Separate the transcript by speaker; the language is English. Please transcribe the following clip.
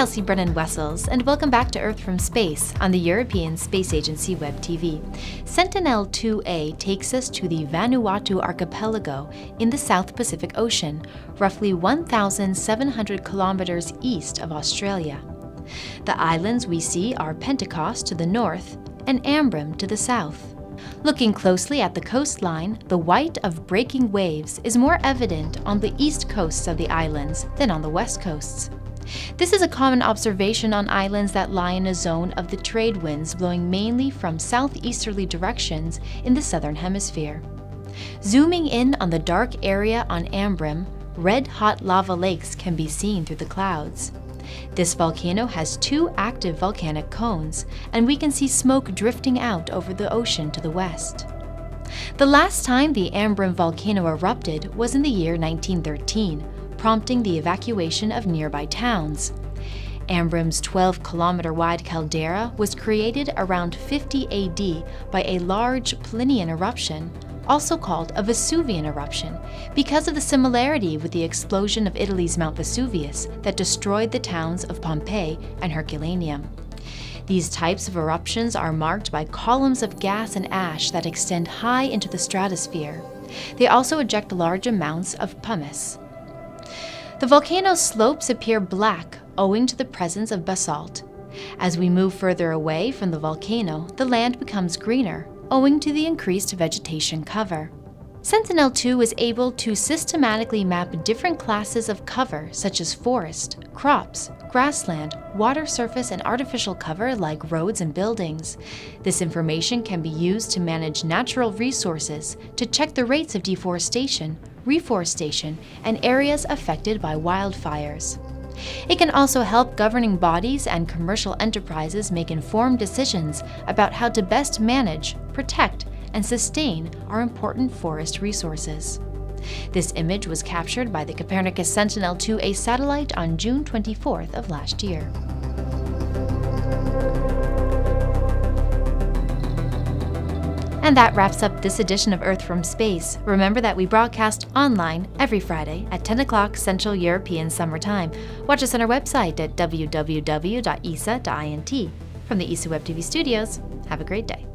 Speaker 1: Kelsea Brennan Wessels, and welcome back to Earth from Space on the European Space Agency Web TV. Sentinel 2A takes us to the Vanuatu archipelago in the South Pacific Ocean, roughly 1,700 kilometers east of Australia. The islands we see are Pentecost to the north and Ambrym to the south. Looking closely at the coastline, the white of breaking waves is more evident on the east coasts of the islands than on the west coasts. This is a common observation on islands that lie in a zone of the trade winds blowing mainly from southeasterly directions in the southern hemisphere. Zooming in on the dark area on Ambrym, red hot lava lakes can be seen through the clouds. This volcano has two active volcanic cones, and we can see smoke drifting out over the ocean to the west. The last time the Ambrym volcano erupted was in the year 1913, prompting the evacuation of nearby towns. Ambrym's 12 kilometer wide caldera was created around 50 AD by a large Plinian eruption, also called a Vesuvian eruption, because of the similarity with the explosion of Italy's Mount Vesuvius that destroyed the towns of Pompeii and Herculaneum. These types of eruptions are marked by columns of gas and ash that extend high into the stratosphere. They also eject large amounts of pumice. The volcano's slopes appear black owing to the presence of basalt. As we move further away from the volcano, the land becomes greener, owing to the increased vegetation cover. Sentinel-2 was able to systematically map different classes of cover such as forest, crops, grassland, water surface, and artificial cover like roads and buildings. This information can be used to manage natural resources, to check the rates of deforestation, reforestation, and areas affected by wildfires. It can also help governing bodies and commercial enterprises make informed decisions about how to best manage, protect, and sustain our important forest resources. This image was captured by the Copernicus Sentinel-2A satellite on June 24th of last year. And that wraps up this edition of Earth from Space. Remember that we broadcast online every Friday at 10 o'clock Central European Summer Time. Watch us on our website at www.esa.int. From the ESA Web TV studios, have a great day.